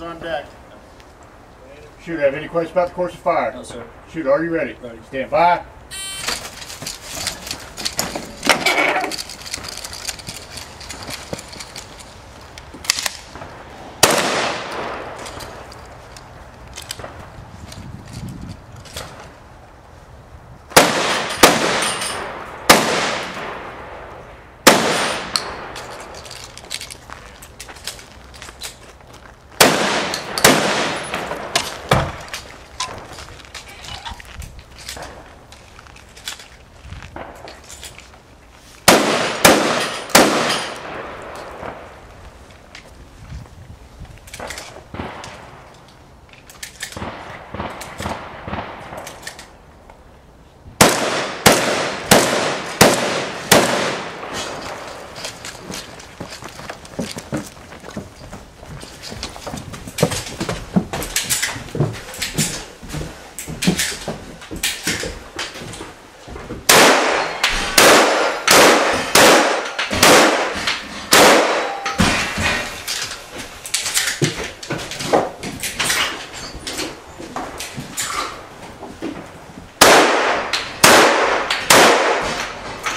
Guns on deck. Shooter, have any questions about the course of fire? No, sir. Shooter, are you ready? Ready. Stand by.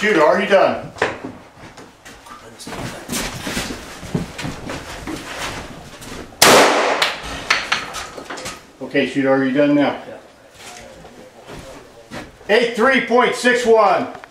Dude, are you done? Okay, shooter, are you done now? Yeah. 83.61.